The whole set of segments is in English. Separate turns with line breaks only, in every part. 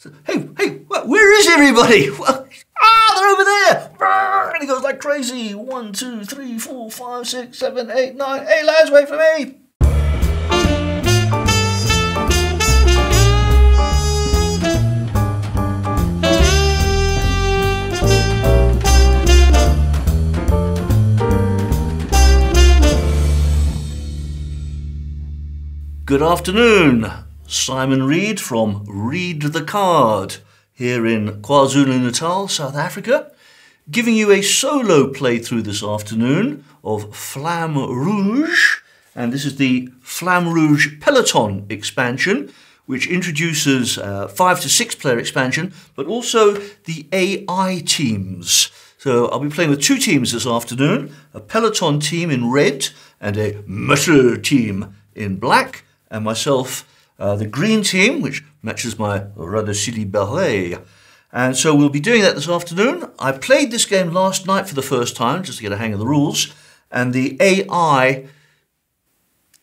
So, hey, hey, where is everybody? ah, they're over there. And he goes like crazy. One, two, three, four, five, six, seven, eight, nine. Hey, lads, wait for me. Good afternoon. Simon Read from Read the Card here in KwaZulu Natal, South Africa, giving you a solo playthrough this afternoon of Flamme Rouge. And this is the Flamme Rouge Peloton expansion, which introduces uh, five to six player expansion, but also the AI teams. So I'll be playing with two teams this afternoon a Peloton team in red and a Metal team in black, and myself uh, the green team, which matches my rather silly beret. And so we'll be doing that this afternoon. I played this game last night for the first time, just to get a hang of the rules, and the AI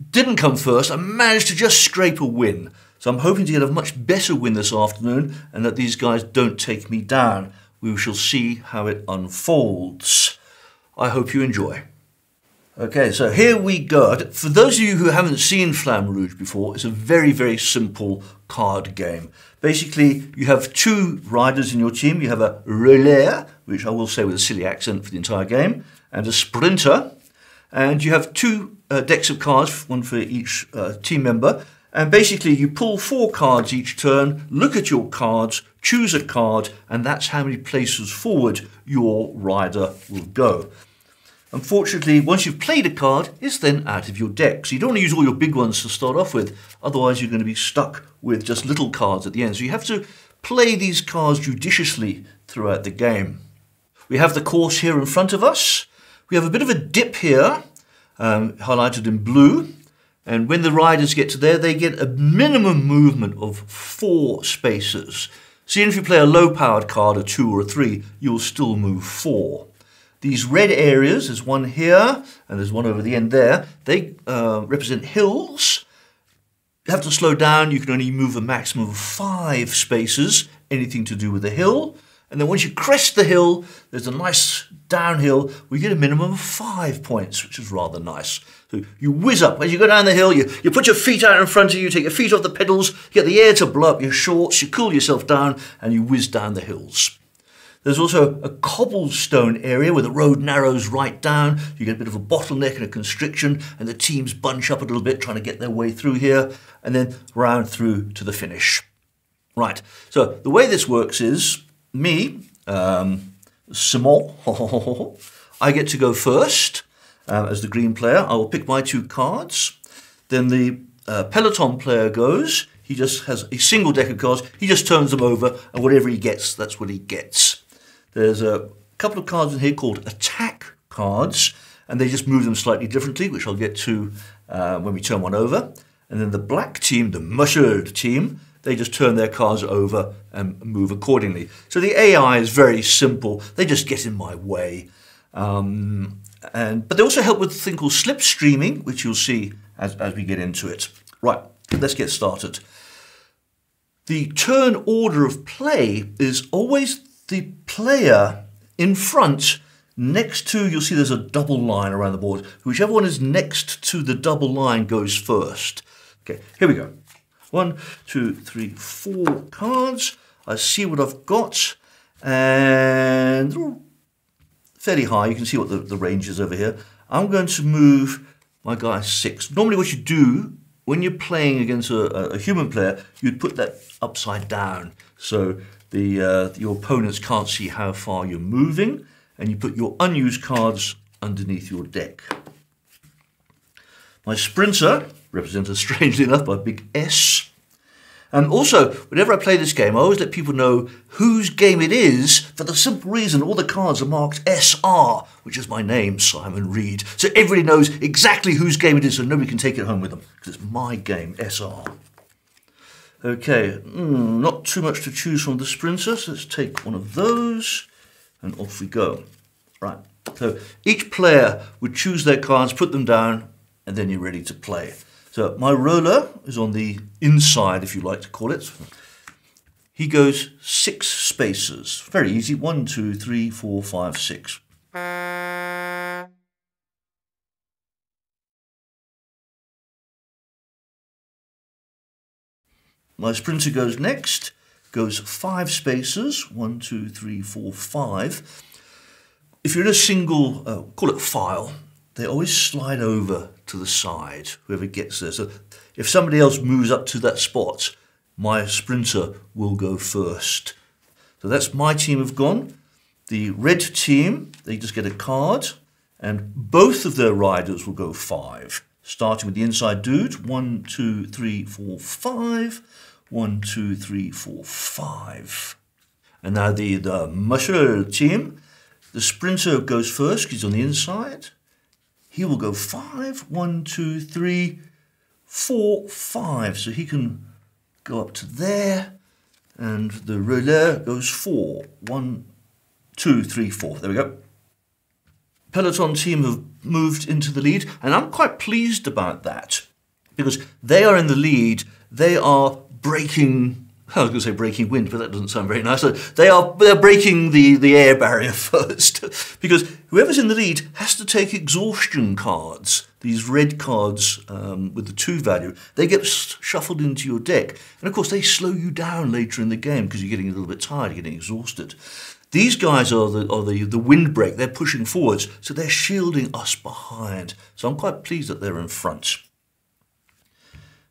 didn't come first. I managed to just scrape a win. So I'm hoping to get a much better win this afternoon and that these guys don't take me down. We shall see how it unfolds. I hope you enjoy. Okay, so here we go. For those of you who haven't seen Flamme Rouge before, it's a very, very simple card game. Basically, you have two riders in your team. You have a rouleur, which I will say with a silly accent for the entire game, and a sprinter. And you have two uh, decks of cards, one for each uh, team member. And basically, you pull four cards each turn, look at your cards, choose a card, and that's how many places forward your rider will go. Unfortunately, once you've played a card, it's then out of your deck. So you don't want to use all your big ones to start off with, otherwise you're going to be stuck with just little cards at the end. So you have to play these cards judiciously throughout the game. We have the course here in front of us. We have a bit of a dip here, um, highlighted in blue. And when the riders get to there, they get a minimum movement of four spaces. So even if you play a low-powered card, a two or a three, you'll still move four. These red areas, there's one here and there's one over the end there, they uh, represent hills. You have to slow down, you can only move a maximum of five spaces, anything to do with the hill. And then once you crest the hill, there's a nice downhill you get a minimum of five points, which is rather nice. So you whiz up. As you go down the hill, you, you put your feet out in front of you, take your feet off the pedals, get the air to blow up your shorts, you cool yourself down, and you whiz down the hills. There's also a cobblestone area where the road narrows right down. You get a bit of a bottleneck and a constriction, and the teams bunch up a little bit trying to get their way through here, and then round through to the finish. Right, so the way this works is me, um, Simon, I get to go first uh, as the green player. I will pick my two cards. Then the uh, Peloton player goes. He just has a single deck of cards. He just turns them over, and whatever he gets, that's what he gets. There's a couple of cards in here called attack cards, and they just move them slightly differently, which I'll get to uh, when we turn one over. And then the black team, the muscle team, they just turn their cards over and move accordingly. So the AI is very simple. They just get in my way. Um, and, but they also help with a thing called slipstreaming, which you'll see as, as we get into it. Right, let's get started. The turn order of play is always the player in front next to, you'll see there's a double line around the board. Whichever one is next to the double line goes first. Okay, here we go. One, two, three, four cards. I see what I've got. And fairly high. You can see what the, the range is over here. I'm going to move my guy six. Normally what you do when you're playing against a, a human player, you'd put that upside down. So the, uh, your opponents can't see how far you're moving, and you put your unused cards underneath your deck. My sprinter, represented strangely enough by big S. And also, whenever I play this game, I always let people know whose game it is for the simple reason all the cards are marked SR, which is my name, Simon Read. So everybody knows exactly whose game it is, so nobody can take it home with them, because it's my game, SR. Okay, mm, not too much to choose from the sprinter, so let's take one of those and off we go. Right, so each player would choose their cards, put them down, and then you're ready to play. So my roller is on the inside, if you like to call it. he goes six spaces. Very easy. One, two, three, four, five, six. My sprinter goes next, goes five spaces, one, two, three, four, five. If you're in a single, uh, call it file, they always slide over to the side, whoever gets there. So if somebody else moves up to that spot, my sprinter will go first. So that's my team have gone. The red team, they just get a card, and both of their riders will go five. Starting with the inside dude, one, two, three, four, five. One, two, three, four, five. And now the, the muscle team, the sprinter goes first, he's on the inside. He will go five, one, two, three, four, five. So he can go up to there. And the rouleur goes four. One, two, three, four. There we go. Peloton team have moved into the lead, and I'm quite pleased about that because they are in the lead. They are breaking I was going to say breaking wind, but that doesn't sound very nice. They are they're breaking the, the air barrier first because whoever's in the lead has to take exhaustion cards. These red cards um, with the two value, they get shuffled into your deck, and of course they slow you down later in the game because you're getting a little bit tired, you're getting exhausted. These guys are the are the the windbreak. They're pushing forwards, so they're shielding us behind. So I'm quite pleased that they're in front.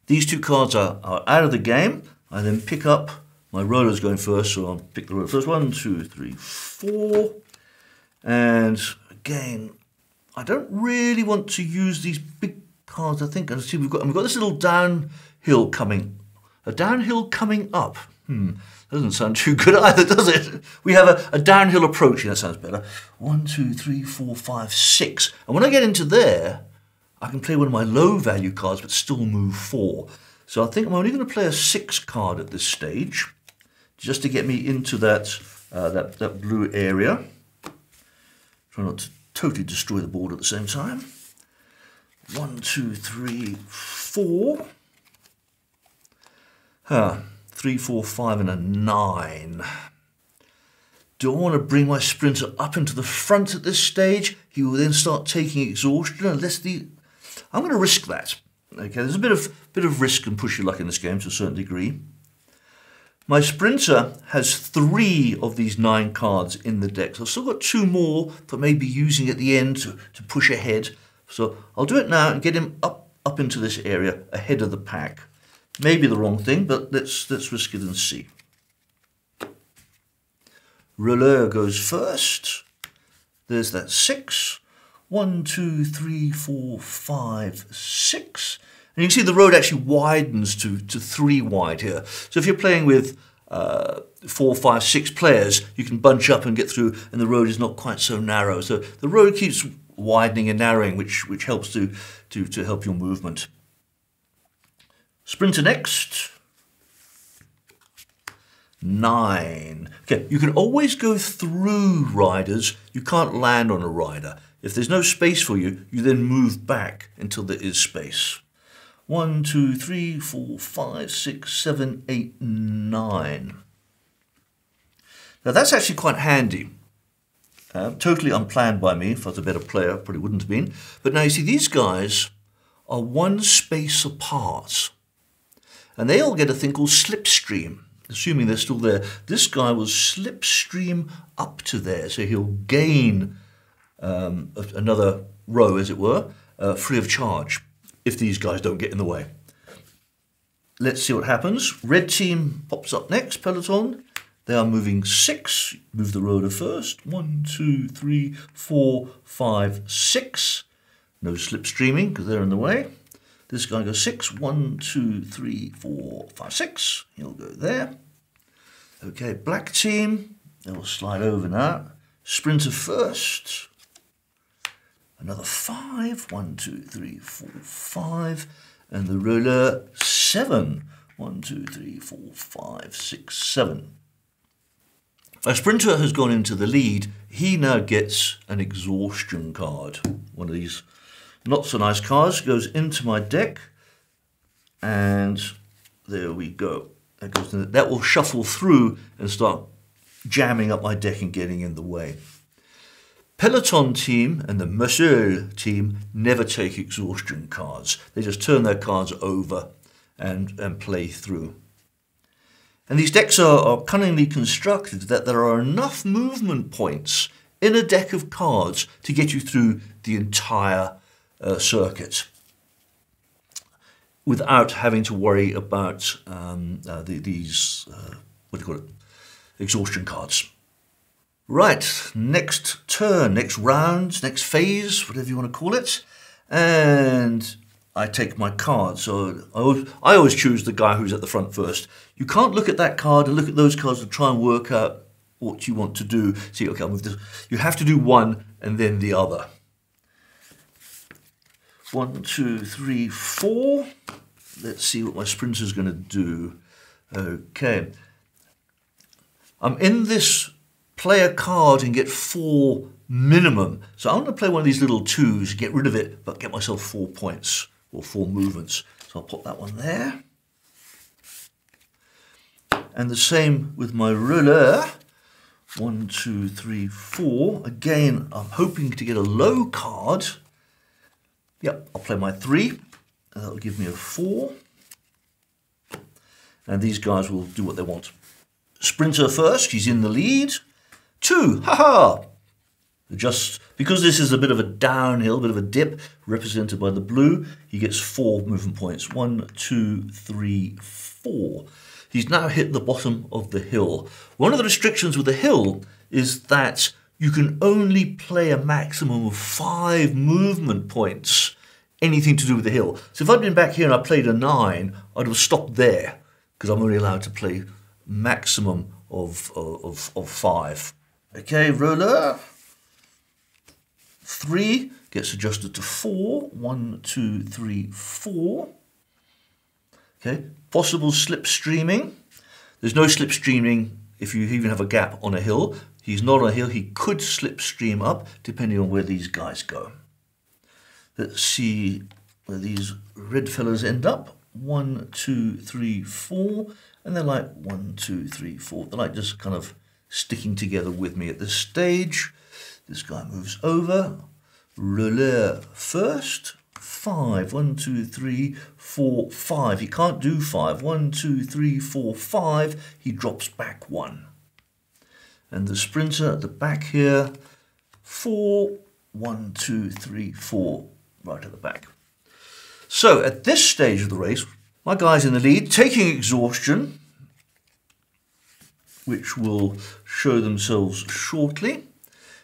These two cards are, are out of the game. I then pick up, my roller's going first, so I'll pick the roller first. One, two, three, four. And again, I don't really want to use these big cards, I think. I see we've got, we've got this little downhill coming, a downhill coming up. Hmm, doesn't sound too good either, does it? We have a, a downhill approaching, that sounds better. One, two, three, four, five, six. And when I get into there, I can play one of my low value cards but still move four. So I think I'm only going to play a six card at this stage just to get me into that, uh, that, that blue area. Try not to totally destroy the board at the same time. One, two, three, four. Huh. Three, four, five, and a nine. Do I want to bring my sprinter up into the front at this stage? He will then start taking exhaustion unless the I'm going to risk that. Okay, there's a bit of bit of risk and push your luck in this game to a certain degree. My sprinter has three of these nine cards in the deck. So I've still got two more for maybe using at the end to, to push ahead. So I'll do it now and get him up, up into this area ahead of the pack. Maybe the wrong thing, but let's, let's risk it and see. Rouleur goes first. There's that six. One, two, three, four, five, six. And you can see the road actually widens to, to three wide here. So if you're playing with uh, four, five, six players, you can bunch up and get through, and the road is not quite so narrow. So the road keeps widening and narrowing, which, which helps to, to, to help your movement. Sprinter next. Nine. Okay, you can always go through riders. You can't land on a rider. If there's no space for you, you then move back until there is space. One, two, three, four, five, six, seven, eight, nine. Now that's actually quite handy. Uh, totally unplanned by me. If I was a better player, probably wouldn't have been. But now you see, these guys are one space apart. And they all get a thing called slipstream, assuming they're still there. This guy will slipstream up to there, so he'll gain um, another row, as it were, uh, free of charge if these guys don't get in the way. Let's see what happens. Red team pops up next, Peloton. They are moving six. Move the roller first. One, two, three, four, five, six. No slipstreaming because they're in the way. This guy goes six. One, two, three, four, five, six. He'll go there. Okay, black team. They'll slide over now. Sprinter first. Another five. One, two, three, four, five. And the rouleur, seven. One, two, three, four, five, six, seven. A sprinter has gone into the lead. He now gets an exhaustion card. One of these not so nice cards goes into my deck. And there we go. That, goes that will shuffle through and start jamming up my deck and getting in the way. Peloton team and the Monsieur team never take exhaustion cards. They just turn their cards over and, and play through. And these decks are, are cunningly constructed that there are enough movement points in a deck of cards to get you through the entire uh, circuit without having to worry about um, uh, the, these, uh, what do you call it, exhaustion cards. Right, next turn, next round, next phase, whatever you want to call it. And I take my card. So I always, choose the guy who's at the front first. You can't look at that card and look at those cards and try and work out what you want to do. See, okay, I'll move this. You have to do one and then the other. One, two, three, four. Let's see what my sprinter's going to do. Okay. I'm in this play a card and get four minimum. So I'm going to play one of these little twos, get rid of it, but get myself four points or four movements. So I'll put that one there. And the same with my ruler. One, two, three, four. Again, I'm hoping to get a low card. Yep, I'll play my three. That'll give me a four. And these guys will do what they want. Sprinter first, he's in the lead. Two, haha, just because this is a bit of a downhill, a bit of a dip, represented by the blue, he gets four movement points. One, two, three, four. He's now hit the bottom of the hill. One of the restrictions with the hill is that you can only play a maximum of five movement points, anything to do with the hill. So if I'd been back here and I played a nine, I'd have stopped there because I'm only allowed to play maximum of, uh, of, of five. Okay, rouleur. Three gets adjusted to four. One, two, three, four. Okay, possible slipstreaming. There's no slipstreaming if you even have a gap on a hill. He's not on a hill, he could slipstream up depending on where these guys go. Let's see where these red fellows end up. One, two, three, four. And they're like one, two, three, four. They're like just kind of sticking together with me at this stage. This guy moves over. Rouleur first. Five. One, two, three, four, five. He can't do five. One, two, three, four, five. He drops back one. And the sprinter at the back here. Four. One, two, three, four. Right at the back. So at this stage of the race, my guy's in the lead, taking exhaustion, which will show themselves shortly.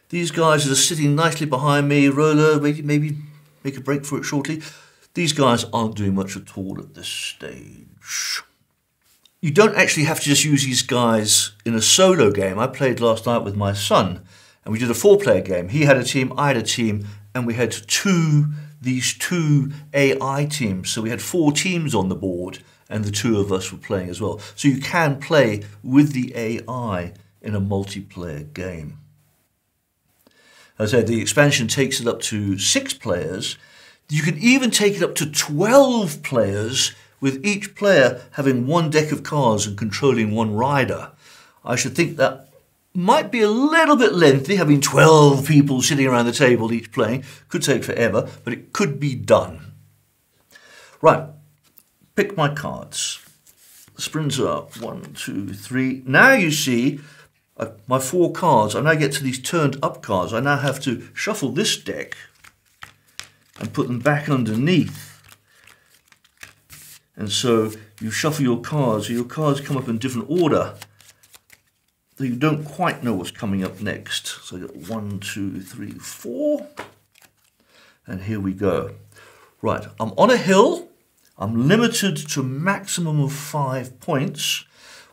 These guys are sitting nicely behind me. Rouleur, maybe, maybe make a break for it shortly. These guys aren't doing much at all at this stage. You don't actually have to just use these guys in a solo game. I played last night with my son and we did a four player game. He had a team, I had a team, and we had two, these two AI teams. So we had four teams on the board and the two of us were playing as well. So you can play with the AI in a multiplayer game. As I said, the expansion takes it up to six players. You can even take it up to 12 players, with each player having one deck of cards and controlling one rider. I should think that might be a little bit lengthy, having 12 people sitting around the table each playing. Could take forever, but it could be done. Right, pick my cards. Sprinter up, one, two, three. Now you see my four cards, I now get to these turned up cards. I now have to shuffle this deck and put them back underneath. And so you shuffle your cards, your cards come up in different order. So you don't quite know what's coming up next. So I got one, two, three, four. And here we go. Right, I'm on a hill. I'm limited to a maximum of five points.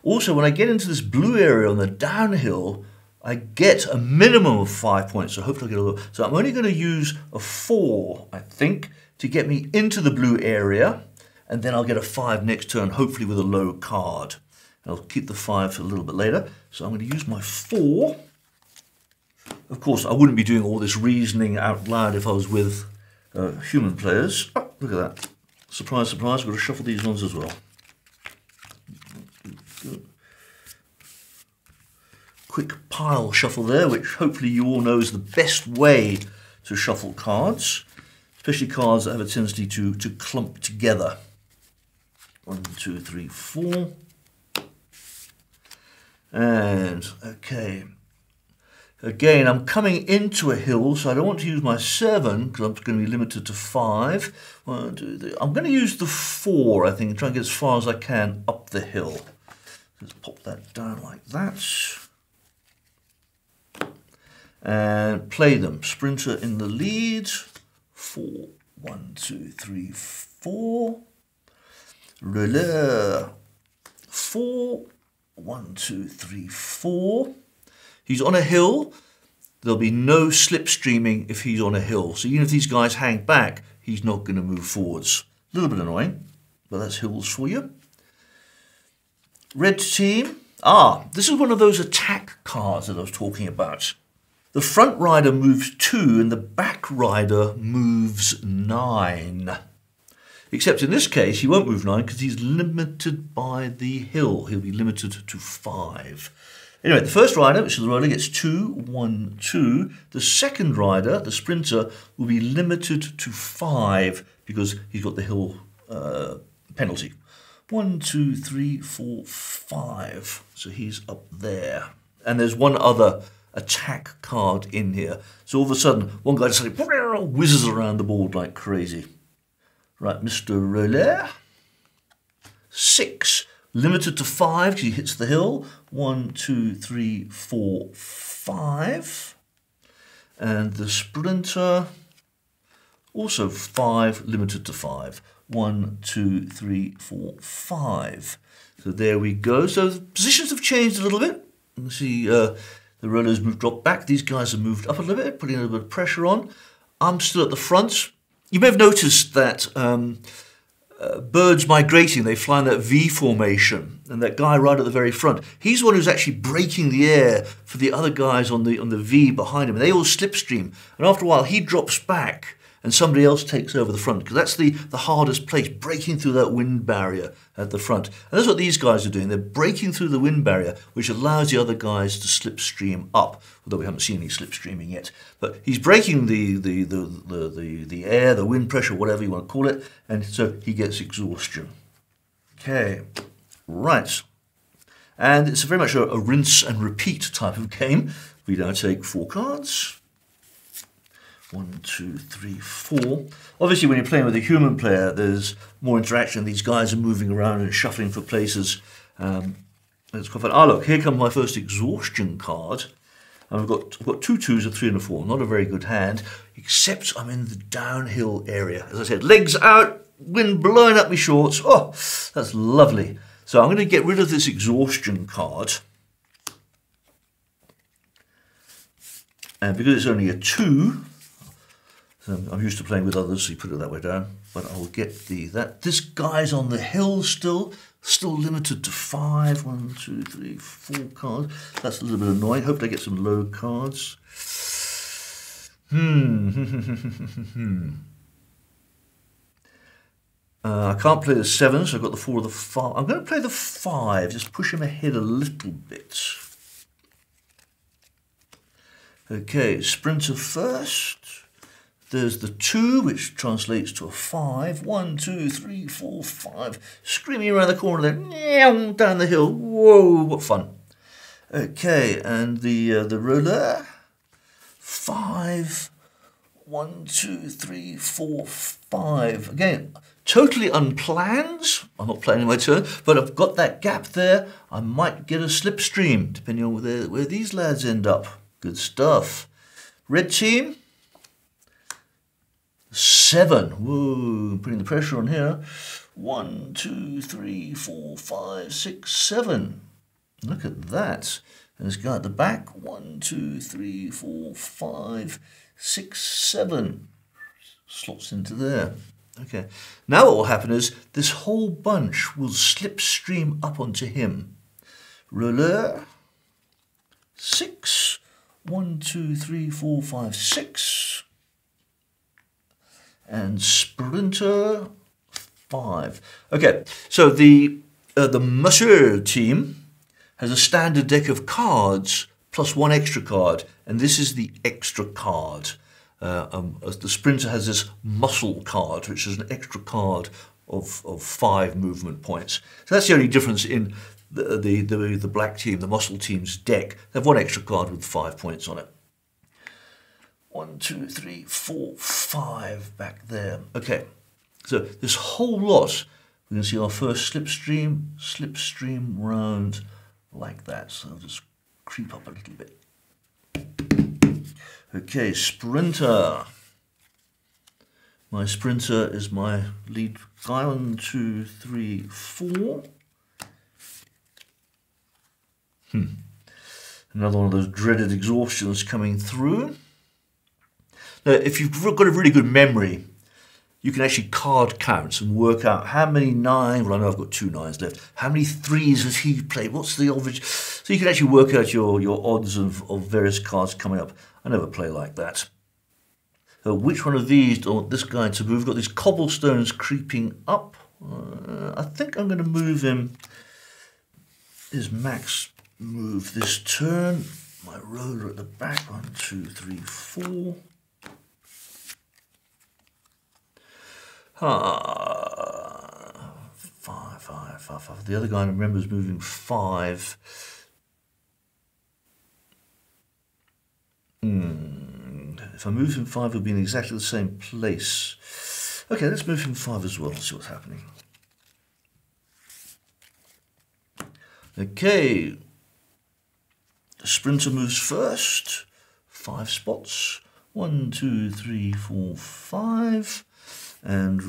Also, when I get into this blue area on the downhill, I get a minimum of five points. So hopefully I get a little. So I'm only going to use a four, I think, to get me into the blue area. And then I'll get a five next turn, hopefully with a low card. And I'll keep the five for a little bit later. So I'm going to use my four. Of course, I wouldn't be doing all this reasoning out loud if I was with uh, human players. Oh, look at that. Surprise, surprise, we're going to shuffle these ones as well. Quick pile shuffle there, which hopefully you all know is the best way to shuffle cards, especially cards that have a tendency to, to clump together. One, two, three, four. And, okay, Again, I'm coming into a hill, so I don't want to use my seven, because I'm going to be limited to five. One, two, three. I'm going to use the four, I think, and try and get as far as I can up the hill. Let's pop that down like that. And play them. Sprinter in the lead. Four. One, two, three, four. Rouleur. Four. One, two, three, four. He's on a hill. There'll be no slipstreaming if he's on a hill. So even if these guys hang back, he's not going to move forwards. A little bit annoying, but that's hills for you. Red team. Ah, this is one of those attack cards that I was talking about. The front rider moves two and the back rider moves nine. Except in this case, he won't move nine because he's limited by the hill. He'll be limited to five. Anyway, the first rider, which is the roller, gets two, one, two. The second rider, the sprinter, will be limited to five because he's got the hill uh, penalty. One, two, three, four, five. So he's up there. And there's one other attack card in here. So all of a sudden, one guy just like whizzes around the board like crazy. Right, Mr. Roller. Six. Limited to five because he hits the hill. One, two, three, four, five. And the sprinter, also five, limited to five. One, two, three, four, five. So there we go. So the positions have changed a little bit. You can see uh, the rollers moved dropped back. These guys have moved up a little bit, putting a little bit of pressure on. I'm still at the front. You may have noticed that um, uh, birds migrating, they fly in that V formation, and that guy right at the very front, he's the one who's actually breaking the air for the other guys on the on the V behind him. And they all slipstream, and after a while he drops back and somebody else takes over the front because that's the, the hardest place, breaking through that wind barrier at the front. And that's what these guys are doing. They're breaking through the wind barrier, which allows the other guys to slipstream up, although we haven't seen any slipstreaming yet. But he's breaking the, the, the, the, the, the air, the wind pressure, whatever you want to call it, and so he gets exhaustion. Okay, right. And it's very much a, a rinse and repeat type of game. We now take four cards. One, two, three, four. Obviously, when you're playing with a human player, there's more interaction. These guys are moving around and shuffling for places. Um, it's quite fun. Ah, look, here comes my first exhaustion card. And I've got, I've got two twos, a three, and a four. Not a very good hand, except I'm in the downhill area. As I said, legs out, wind blowing up my shorts. Oh, that's lovely. So I'm going to get rid of this exhaustion card. And because it's only a two, um, I'm used to playing with others, so you put it that way down. But I'll get the that. This guy's on the hill still, still limited to five. One, two, three, four cards. That's a little bit annoying. Hope I get some low cards. Hmm. uh, I can't play the seven, so I've got the four or the five. I'm going to play the five, just push him ahead a little bit. Okay, sprinter first. There's the two, which translates to a five. One, two, three, four, five. Screaming around the corner there, down the hill. Whoa, what fun. Okay, and the uh, the roller. Five. One, two, three, four, five. Again, totally unplanned. I'm not planning my turn, but I've got that gap there. I might get a slipstream, depending on where, where these lads end up. Good stuff. Red team. Seven. Whoa, putting the pressure on here. One, two, three, four, five, six, seven. Look at that. And this guy at the back. One, two, three, four, five, six, seven. Slots into there. Okay. Now what will happen is this whole bunch will slipstream up onto him. Roller, Six. One, two, three, four, five, six and Sprinter 5. Okay, so the, uh, the Monsieur team has a standard deck of cards plus one extra card, and this is the extra card. Uh, um, the sprinter has this muscle card, which is an extra card of, of five movement points. So that's the only difference in the, the, the, the black team, the muscle team's deck. They have one extra card with five points on it. One, two, three, four, five back there. Okay, so this whole lot, we can see our first slipstream, slipstream round like that. So I'll just creep up a little bit. Okay, sprinter. My sprinter is my lead guy. One, two, three, four. Hmm. Another one of those dreaded exhaustions coming through. Now, if you've got a really good memory, you can actually card count and work out how many nine, well I know I've got two nines left, how many threes has he played, what's the average, so you can actually work out your, your odds of, of various cards coming up. I never play like that. So which one of these want this guy to move? We've got these cobblestones creeping up. Uh, I think I'm going to move him, his max move this turn. My roller at the back, one, two, three, four. Five, five, five, five. The other guy, I remember, is moving five. Hmm. If I move him five, we'll be in exactly the same place. Okay, let's move him five as well, see what's happening. Okay. The sprinter moves first. Five spots. One, two, three, four, five and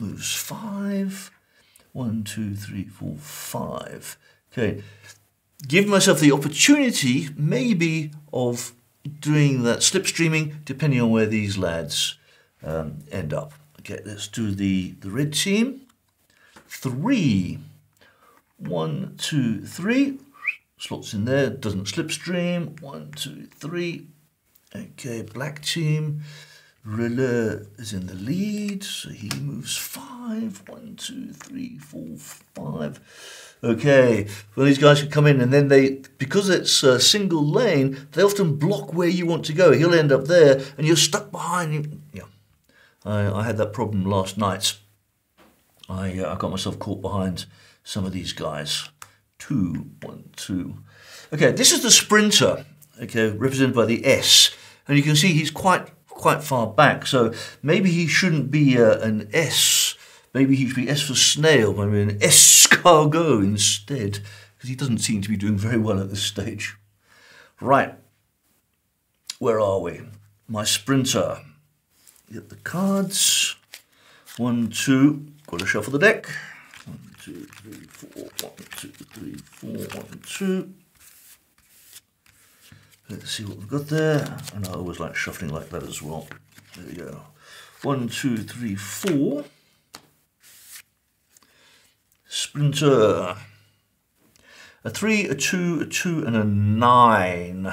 moves five. One, two, three, four, five. Okay, give myself the opportunity, maybe, of doing that slipstreaming, depending on where these lads um, end up. Okay, let's do the, the red team. Three. One, two, three. Slots in there, doesn't slipstream. One, two, three. Okay, black team. Rouleur is in the lead, so he moves five. One, two, three, four, five. Okay, well, these guys can come in, and then they, because it's a single lane, they often block where you want to go. He'll end up there, and you're stuck behind him. Yeah, I, I had that problem last night. I, uh, I got myself caught behind some of these guys. Two, one, two. Okay, this is the sprinter, okay, represented by the S. And you can see he's quite quite far back. So maybe he shouldn't be uh, an S. Maybe he should be S for snail, maybe an escargot instead, because he doesn't seem to be doing very well at this stage. Right, where are we? My sprinter. Get the cards. One, two, got to shuffle the deck. One, two, three, four, one, two, three, four, one, two. Let's see what we've got there. And I always like shuffling like that as well. There we go. One, two, three, four. Sprinter. A three, a two, a two, and a nine.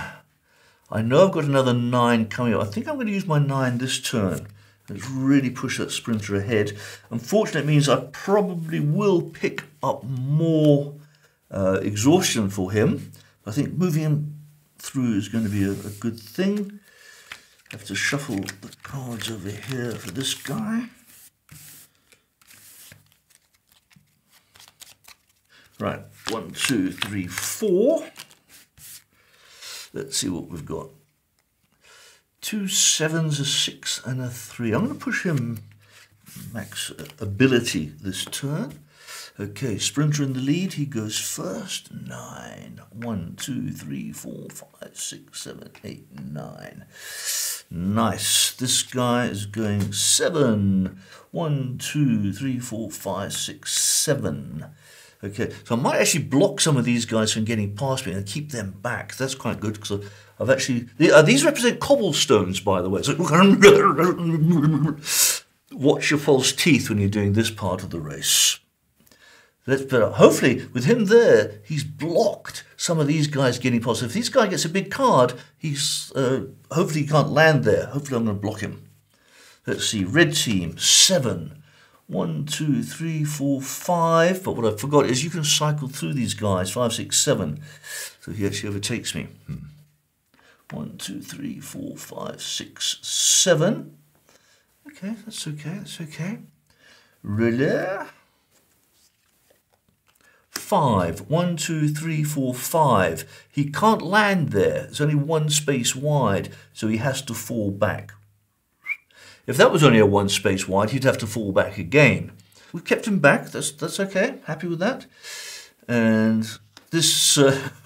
I know I've got another nine coming up. I think I'm going to use my nine this turn. Let's really push that sprinter ahead. Unfortunately, it means I probably will pick up more uh, exhaustion for him. I think moving him through is going to be a, a good thing. Have to shuffle the cards over here for this guy. Right, one, two, three, four. Let's see what we've got. Two sevens, a six, and a three. I'm going to push him max ability this turn. Okay, Sprinter in the lead. He goes first. Nine. One, two, three, four, five, six, seven, eight, nine. Nice. This guy is going seven. One, two, three, four, five, six, seven. Okay, so I might actually block some of these guys from getting past me and keep them back. That's quite good because I've actually... Uh, these represent cobblestones, by the way. So watch your false teeth when you're doing this part of the race. Let's put up. Hopefully, with him there, he's blocked some of these guys getting past. If this guy gets a big card, he's uh, hopefully he can't land there. Hopefully, I'm going to block him. Let's see. Red team seven. One, two, three, four, five. But what I forgot is you can cycle through these guys. Five, six, seven. So he actually overtakes me. Hmm. One, two, three, four, five, six, seven. Okay, that's okay, that's okay. Rouleur. Five. One, two, three, four, five. He can't land there. It's only one space wide, so he has to fall back. If that was only a one space wide, he'd have to fall back again. We've kept him back. That's that's okay. Happy with that. And this uh,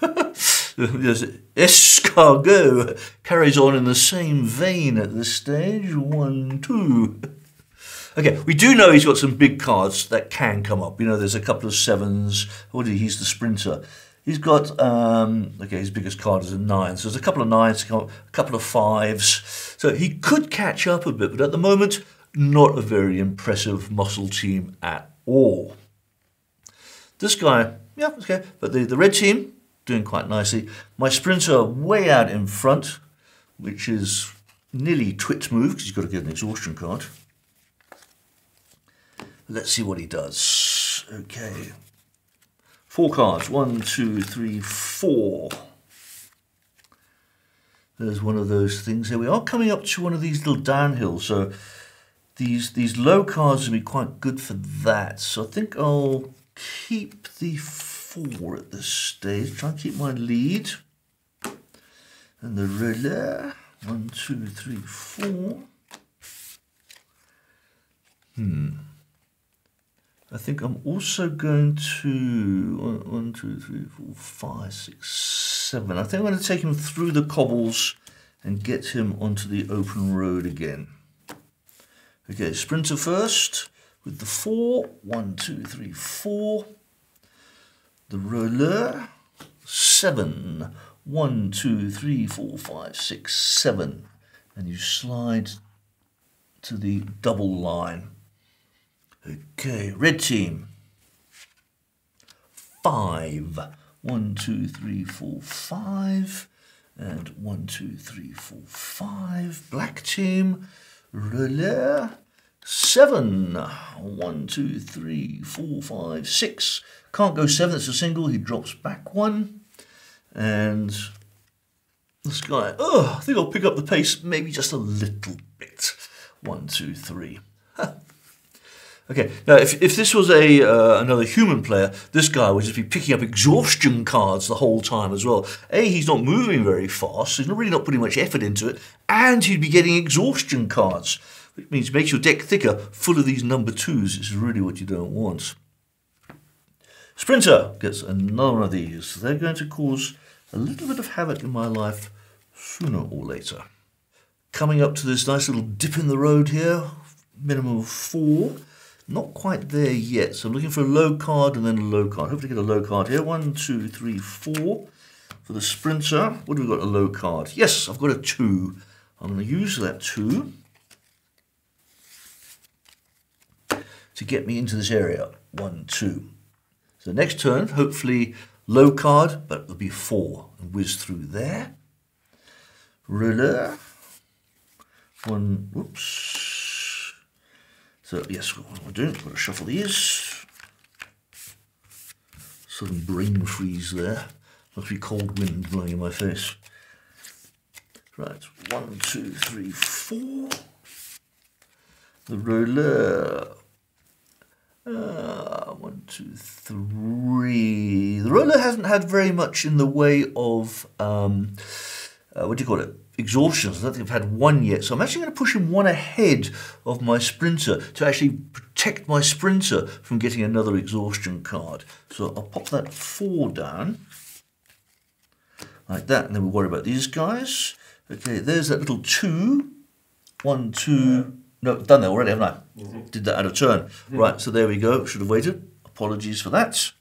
escargot carries on in the same vein at this stage. One, two. Okay, we do know he's got some big cards that can come up. You know, there's a couple of sevens. What? He's the sprinter. He's got, um, okay, his biggest card is a nine. So there's a couple of nines, a couple of fives. So he could catch up a bit, but at the moment, not a very impressive muscle team at all. This guy, yeah, okay. But the, the red team, doing quite nicely. My sprinter way out in front, which is nearly twit move, because he's got to get an exhaustion card. Let's see what he does. Okay. Four cards. One, two, three, four. There's one of those things. Here we are coming up to one of these little downhills. So these these low cards will be quite good for that. So I think I'll keep the four at this stage. Try and keep my lead. And the rouleur. One, two, three, four. Hmm. I think I'm also going to one, two, three, four, five, six, seven. I think I'm going to take him through the cobbles and get him onto the open road again. Okay, sprinter first with the four. One, two, three, four. The roller, Seven. One, two, three, four, five, six, seven. And you slide to the double line. Okay, red team. Five. One, two, three, four, five. And one, two, three, four, five. Black team. Rouleur. Seven. One, two, three, four, five, six. Can't go seven, it's a single. He drops back one. And this guy, oh, I think I'll pick up the pace maybe just a little bit. One, two, three. Okay, now if, if this was a uh, another human player, this guy would just be picking up exhaustion cards the whole time as well. A, he's not moving very fast, so he's not really not putting much effort into it, and he'd be getting exhaustion cards, which means makes your deck thicker, full of these number twos. This is really what you don't want. Sprinter gets another one of these. They're going to cause a little bit of havoc in my life sooner or later. Coming up to this nice little dip in the road here, minimum of four. Not quite there yet, so I'm looking for a low card and then a low card. Hopefully get a low card here. One, two, three, four. For the sprinter, what have we got? A low card. Yes, I've got a two. I'm going to use that two to get me into this area. One, two. So next turn, hopefully low card, but it'll be four. And whiz through there. Ruler. One, whoops. So yes, what am I doing? I'm going to shuffle these. Sudden brain freeze there. Must be cold wind blowing in my face. Right, one, two, three, four. The rouleur. Uh, one, two, three. The rouleur hasn't had very much in the way of, um, uh, what do you call it? Exhaustions. I don't think I've had one yet. So I'm actually going to push him one ahead of my sprinter to actually protect my sprinter from getting another exhaustion card. So I'll pop that four down like that. And then we'll worry about these guys. Okay, there's that little two. One, two. No, done that already, haven't I? Mm -hmm. Did that out of turn. Mm -hmm. Right, so there we go. Should have waited. Apologies for that.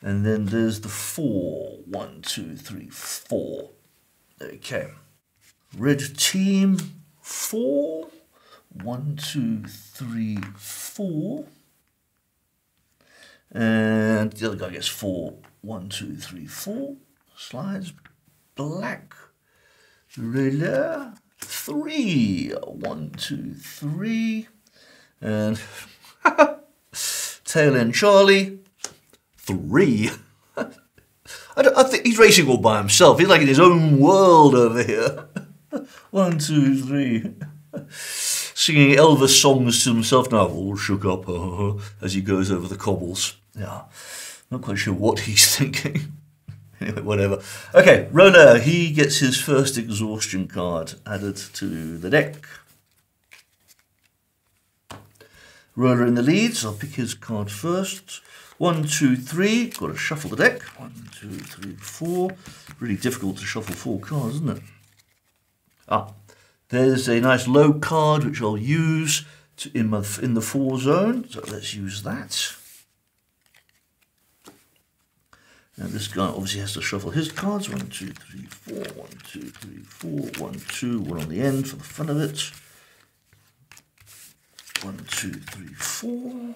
And then there's the four. One, two, three, four. Okay. Red team, four. One, two, three, four. And the other guy gets four. One, two, three, four. Slides. Black. Rouleur. Three. One, two, three. And Tail end Charlie, three. I, I, think he's racing all by himself. He's like in his own world over here. One, two, three. Singing Elvis songs to himself now, all shook up uh, uh, as he goes over the cobbles. Yeah, not quite sure what he's thinking. anyway, whatever. Okay, Rouleur, he gets his first exhaustion card added to the deck. Rouleur in the lead, so I'll pick his card first. One, two, three. Got to shuffle the deck. One, two, three, four. Really difficult to shuffle four cards, isn't it? Ah, there's a nice low card which I'll use to, in, my, in the four zone. So let's use that. Now this guy obviously has to shuffle his cards. One, two, three, four. One, two, three, four. One, two. One on the end for the fun of it. One, two, three, four.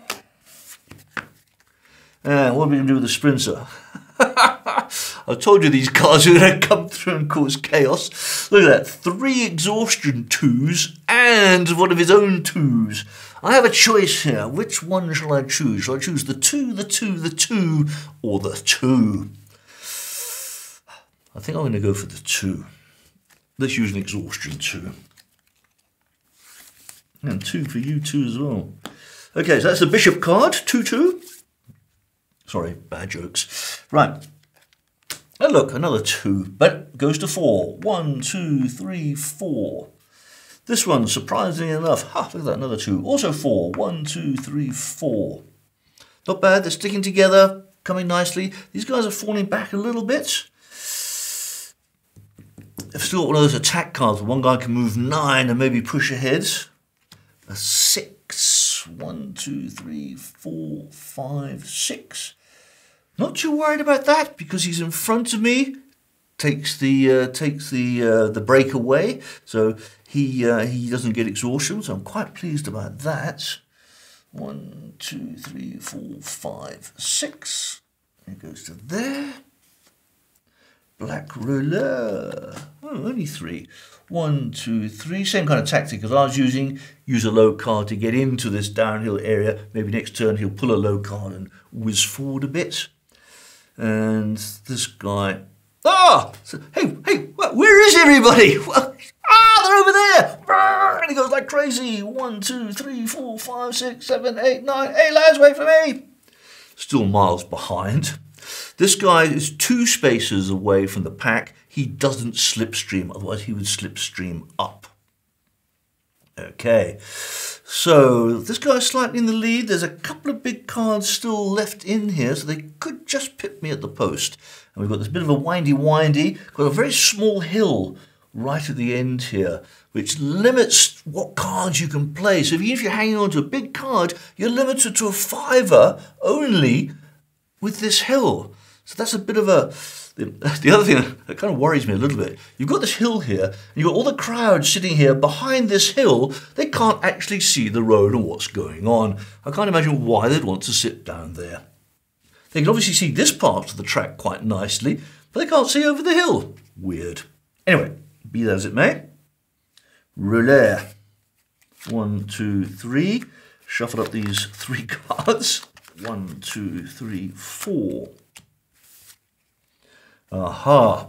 And what are we going to do with the Sprinter? I told you these cards are going to come through and cause chaos. Look at that. Three exhaustion twos and one of his own twos. I have a choice here. Which one shall I choose? Shall I choose the two, the two, the two, or the two? I think I'm going to go for the two. Let's use an exhaustion two. And two for you two as well. Okay, so that's the bishop card, 2-2. Sorry, bad jokes. Right. And look, another two, but goes to four. One, two, three, four. This one, surprisingly enough, ha, look at that, another two. Also four. One, two, three, four. Not bad, they're sticking together, coming nicely. These guys are falling back a little bit. I've still got one of those attack cards where one guy can move nine and maybe push ahead. A six. One, two, three, four, five, six. Not too worried about that because he's in front of me. Takes the uh, takes the uh, the break away, so he uh, he doesn't get exhaustion. So I'm quite pleased about that. One, two, three, four, five, six. It goes to there. Black rouleur. Oh, only three. One, two, three. Same kind of tactic as I was using. Use a low card to get into this downhill area. Maybe next turn he'll pull a low card and whiz forward a bit. And this guy, ah, so, hey, hey, where is everybody? ah, they're over there. And he goes like crazy. One, two, three, four, five, six, seven, eight, nine. Hey, lads, wait for me. Still miles behind. This guy is two spaces away from the pack. He doesn't slipstream, otherwise he would slipstream up. Okay, so this guy's slightly in the lead. There's a couple of big cards still left in here, so they could just pip me at the post. And we've got this bit of a windy windy, got a very small hill right at the end here, which limits what cards you can play. So even if you're hanging on to a big card, you're limited to a fiver only with this hill. So that's a bit of a the, the other thing that kind of worries me a little bit, you've got this hill here, and you've got all the crowd sitting here behind this hill. They can't actually see the road and what's going on. I can't imagine why they'd want to sit down there. They can obviously see this part of the track quite nicely, but they can't see over the hill. Weird. Anyway, be that as it may. Rouleur. One, two, three. Shuffle up these three cards. One, two, three, four. Aha.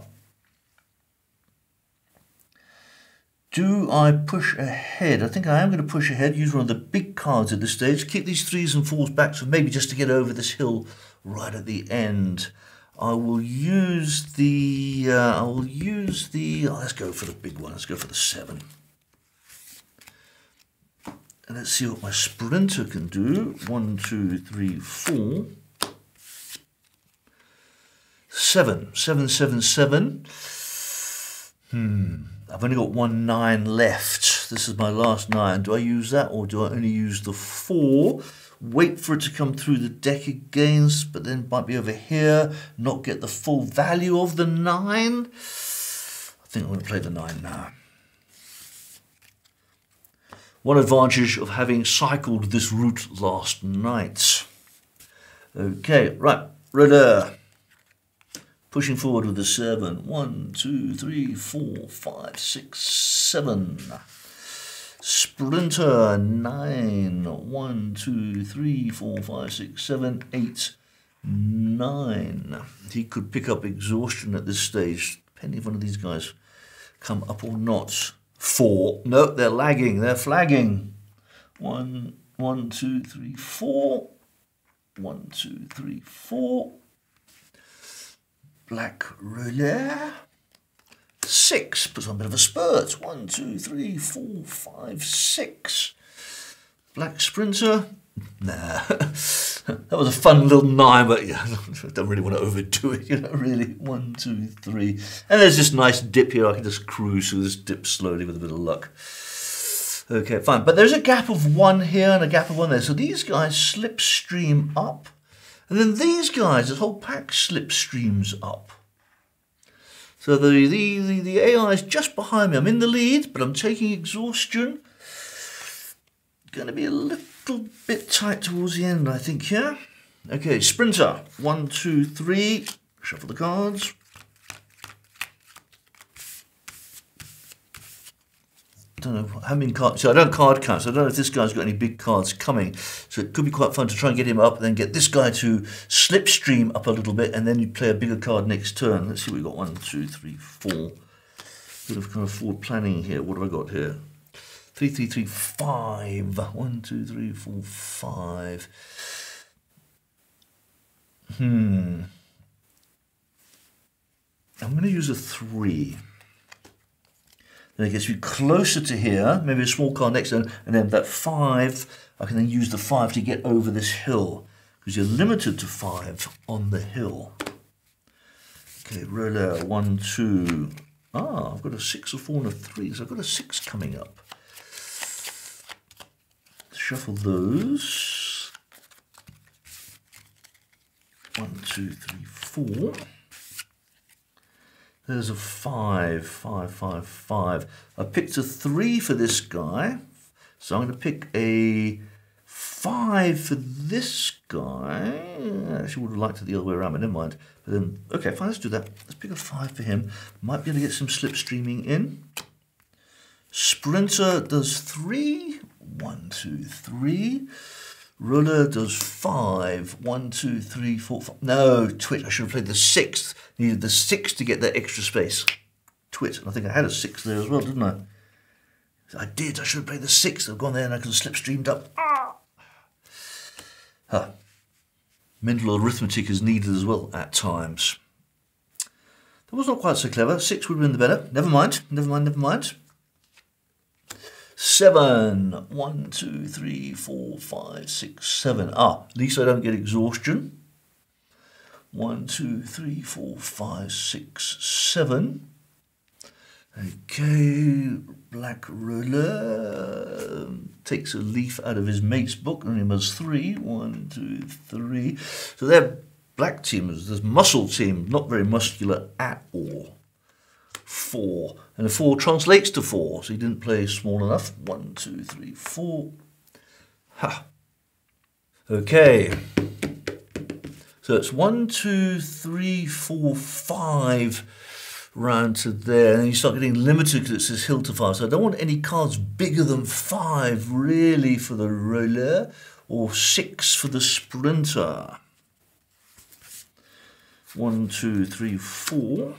Do I push ahead? I think I am going to push ahead, use one of the big cards at this stage, keep these threes and fours back, so maybe just to get over this hill right at the end. I will use the, uh, I will use the, oh, let's go for the big one, let's go for the seven. And let's see what my sprinter can do. One, two, three, four seven, seven, seven, seven. Hmm. I've only got one nine left. This is my last nine. Do I use that or do I only use the four? Wait for it to come through the deck again, but then might be over here, not get the full value of the nine. I think I'm going to play the nine now. One advantage of having cycled this route last night. Okay, right, Rouleur. Pushing forward with the seven. One, two, three, four, five, six, seven. Sprinter, nine. One, two, three, four, five, six, seven, eight, nine. He could pick up exhaustion at this stage, depending if one of these guys come up or not. Four. No, they're lagging. They're flagging. One, one, two, three, four. One, two, three, four. Black rouleur. Six. Puts on a bit of a spurt. One, two, three, four, five, six. Black sprinter. Nah, that was a fun little nine, but yeah, I don't really want to overdo it, you know, really. One, two, three. And there's this nice dip here. I can just cruise through this dip slowly with a bit of luck. Okay, fine. But there's a gap of one here and a gap of one there. So these guys slipstream up. And then these guys, this whole pack slipstreams up. So the, the, the, the AI is just behind me. I'm in the lead, but I'm taking exhaustion. Going to be a little bit tight towards the end, I think, here. Okay, sprinter. One, two, three. Shuffle the cards. Don't know how many cards. So I don't card count. So I don't know if this guy's got any big cards coming. So it could be quite fun to try and get him up, and then get this guy to slipstream up a little bit, and then you play a bigger card next turn. Let's see, we've got one, two, three, four. Bit of kind of forward planning here. What have I got here? Three, three, three, five. One, two, three, four, five. Hmm. I'm going to use a three. Then it gets you closer to here, maybe a small car next to it, and then that five, I can then use the five to get over this hill, because you're limited to five on the hill. Okay, rouleur, one, two. Ah, I've got a six, a four, and a three, so I've got a six coming up. Shuffle those. One, two, three, four. There's a five, five, five, five. I picked a three for this guy. So I'm going to pick a five for this guy. I actually would have liked it the other way around, but never mind. But then, okay, fine, let's do that. Let's pick a five for him. Might be able to get some slipstreaming in. Sprinter does three. One, two, three. Rouleur does five. One, two, three, four, five. No, twit. I should have played the sixth. Needed the six to get that extra space. Twit. I think I had a six there as well, didn't I? I did. I should have played the sixth. I've gone there and I could have slipstreamed up. Ah! Huh. Mental arithmetic is needed as well at times. That was not quite so clever. Six would have been the better. Never mind. Never mind. Never mind. Seven. One, two, three, four, five, six, seven. Ah, at least I don't get exhaustion. One, two, three, four, five, six, seven. Okay, Black Rouleur takes a leaf out of his mate's book and he has three. One, two, three. So they're black team, there's muscle team, not very muscular at all four. And a four translates to four, so he didn't play small enough. One, two, three, four. Ha. Okay. So it's one, two, three, four, five round to there. And you start getting limited because it says hill to five. So I don't want any cards bigger than five really for the rouleur or six for the sprinter. One, two, three, four.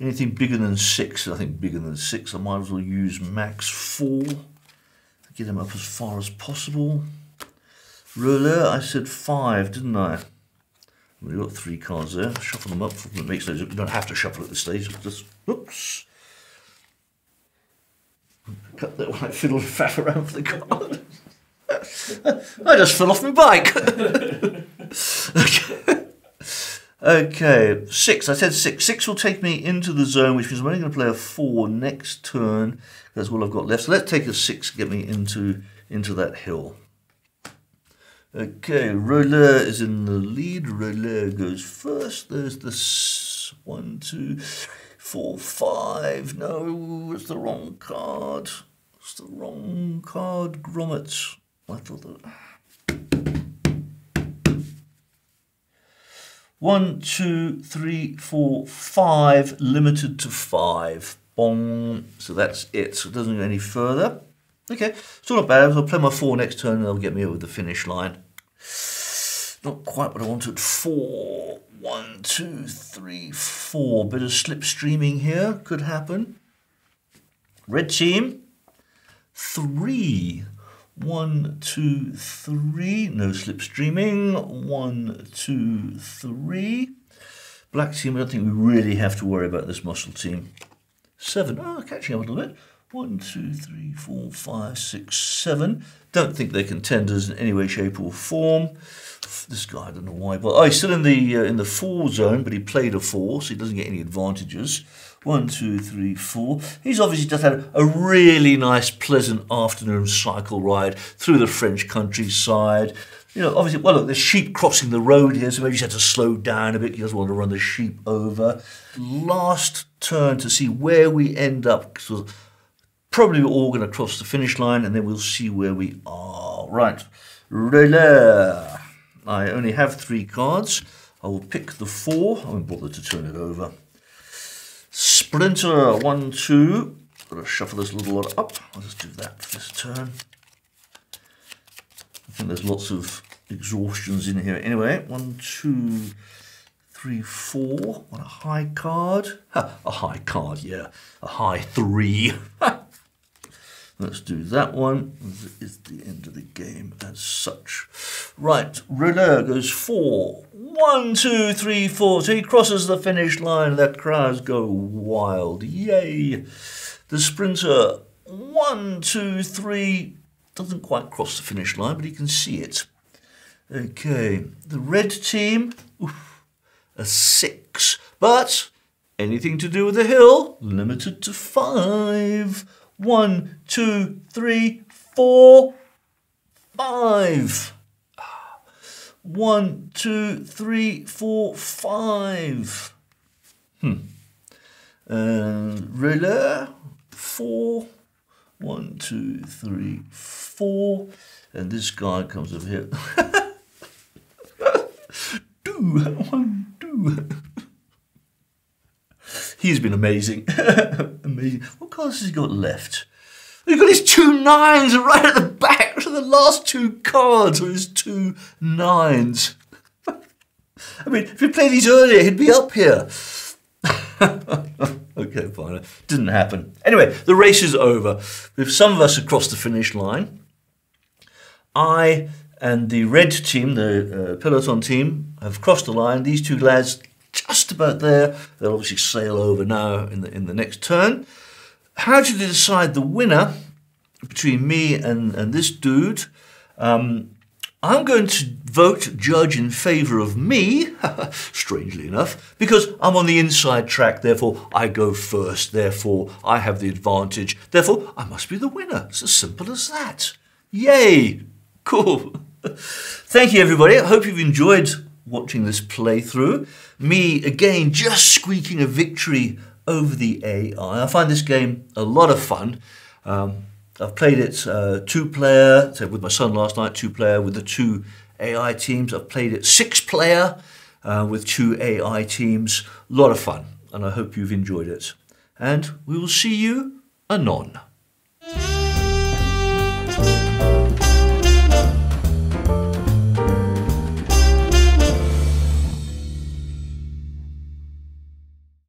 Anything bigger than six, I think bigger than six, I might as well use max four. Get them up as far as possible. Rouleur, I said five, didn't I? We've got three cards there. Shuffle them up. It makes no, you don't have to shuffle at this stage. Just, oops. Cut that white fiddle faff around for the card. I just fell off my bike. okay. Okay, six. I said six. Six will take me into the zone, which means I'm only going to play a four next turn. That's all I've got left. So let's take a six, get me into into that hill. Okay, Rouleur is in the lead. Rouleur goes first. There's the one, two, four, five. No, it's the wrong card. It's the wrong card. Grommet. I thought that. One, two, three, four, five, limited to five. Bong. So that's it. So it doesn't go any further. Okay, it's not bad. I'll play my four next turn and they'll get me over the finish line. Not quite what I wanted. Four. One, two, three, four. Bit of slipstreaming here could happen. Red team. Three. One, two, three. No slipstreaming. One, two, three. Black team, I don't think we really have to worry about this muscle team. Seven. Oh, catching up a little bit. One, two, three, four, five, six, seven. Don't think they're contenders in any way, shape, or form. This guy, I don't know why, but oh, he's still in the uh, in the four zone, but he played a four, so he doesn't get any advantages. One, two, three, four. He's obviously just had a really nice, pleasant afternoon cycle ride through the French countryside. You know, obviously, well, look, there's sheep crossing the road here, so maybe he's had to slow down a bit. He doesn't want to run the sheep over. Last turn to see where we end up. Probably we're all going to cross the finish line, and then we'll see where we are. Right. I only have three cards. I will pick the four. I won't bother to turn it over. Sprinter, one, two. Gotta shuffle this little lot up. I'll just do that for this turn. I think there's lots of exhaustions in here. Anyway, one, two, three, four. What a high card. Ha, a high card, yeah. A high three. Let's do that one. It's the end of the game as such. Right, Rouleur goes four. One, two, three, four. So he crosses the finish line. The crowds go wild. Yay. The sprinter, one, two, three, doesn't quite cross the finish line, but he can see it. Okay, the red team, oof, a six. But anything to do with the hill, limited to five. One, two, three, four, five. One, two, three, four, five. Hmm. And Rouleur, four. One, two, three, four. And this guy comes up here. do, one, do. He's been amazing. amazing. What cards has he got left? He's got his two nines right at the back. Of the last two cards are his two nines. I mean, if he played these earlier, he'd be up here. okay, fine. Didn't happen. Anyway, the race is over. With some of us across the finish line, I and the red team, the uh, peloton team, have crossed the line. These two lads just about there. They'll obviously sail over now in the in the next turn. How did you decide the winner between me and, and this dude? Um, I'm going to vote judge in favour of me, strangely enough, because I'm on the inside track, therefore I go first, therefore I have the advantage, therefore I must be the winner. It's as simple as that. Yay! Cool. Thank you, everybody. I hope you've enjoyed watching this playthrough. Me, again, just squeaking a victory over the AI. I find this game a lot of fun. Um, I've played it uh, two player, so with my son last night, two player with the two AI teams. I've played it six player uh, with two AI teams. A lot of fun, and I hope you've enjoyed it. And we will see you anon.